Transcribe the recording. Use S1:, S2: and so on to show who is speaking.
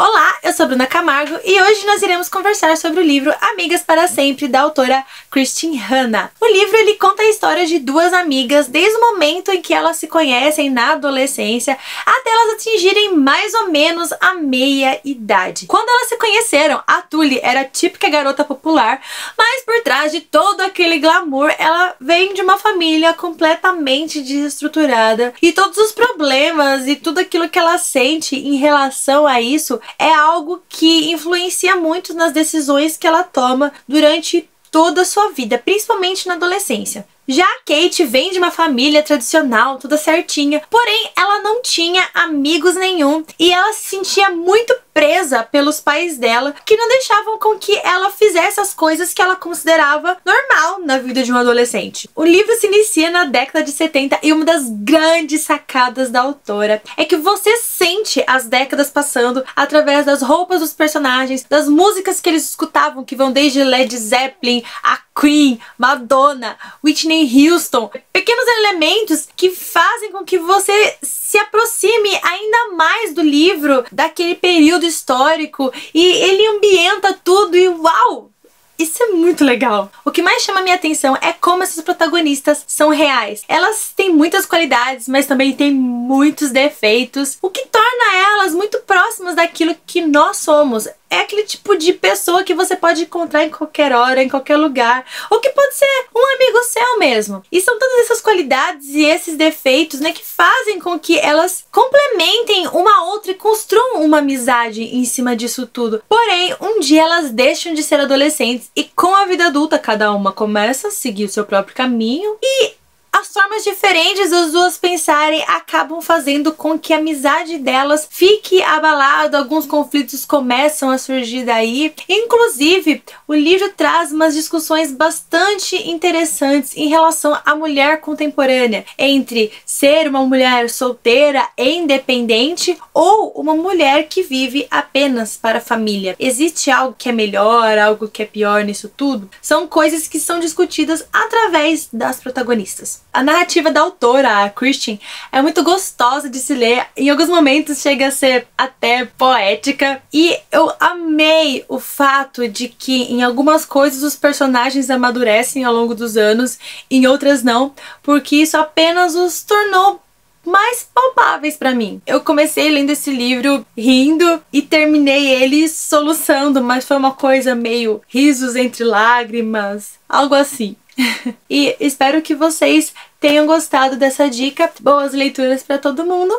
S1: Olá, eu sou Bruna Camargo e hoje nós iremos conversar sobre o livro Amigas para Sempre da autora Christine Hanna. O livro ele conta a história de duas amigas desde o momento em que elas se conhecem na adolescência até elas atingirem mais ou menos a meia idade. Quando elas se conheceram, a Tully era a típica garota popular, mas por trás de todo aquele glamour, ela vem de uma família completamente desestruturada e todos os problemas e tudo aquilo que ela sente em relação a isso é algo que influencia muito nas decisões que ela toma durante toda a sua vida, principalmente na adolescência. Já a Kate vem de uma família tradicional, toda certinha, porém ela não tinha amigos nenhum e ela se sentia muito presa pelos pais dela, que não deixavam com que ela fizesse as coisas que ela considerava normal na vida de um adolescente. O livro se inicia na década de 70 e uma das grandes sacadas da autora é que você sente as décadas passando através das roupas dos personagens, das músicas que eles escutavam, que vão desde Led Zeppelin a Queen, Madonna, Whitney Houston, pequenos elementos que fazem com que você se aproxime ainda mais do livro, daquele período histórico, e ele ambienta tudo e! Isso é muito legal. O que mais chama minha atenção é como essas protagonistas são reais. Elas têm muitas qualidades, mas também têm muitos defeitos, o que torna elas muito próximas daquilo nós somos é aquele tipo de pessoa que você pode encontrar em qualquer hora, em qualquer lugar, ou que pode ser um amigo seu mesmo. E são todas essas qualidades e esses defeitos, né, que fazem com que elas complementem uma outra e construam uma amizade em cima disso tudo. Porém, um dia elas deixam de ser adolescentes e com a vida adulta cada uma começa a seguir o seu próprio caminho e as formas diferentes das duas pensarem acabam fazendo com que a amizade delas fique abalada, alguns conflitos começam a surgir daí. Inclusive, o livro traz umas discussões bastante interessantes em relação à mulher contemporânea, entre ser uma mulher solteira e independente ou uma mulher que vive apenas para a família. Existe algo que é melhor, algo que é pior nisso tudo? São coisas que são discutidas através das protagonistas. A narrativa da autora, a Christian, é muito gostosa de se ler. Em alguns momentos chega a ser até poética. E eu amei o fato de que em algumas coisas os personagens amadurecem ao longo dos anos, em outras não, porque isso apenas os tornou mais palpáveis para mim. Eu comecei lendo esse livro rindo e terminei ele soluçando, mas foi uma coisa meio risos entre lágrimas, algo assim. e espero que vocês tenham gostado dessa dica. Boas leituras para todo mundo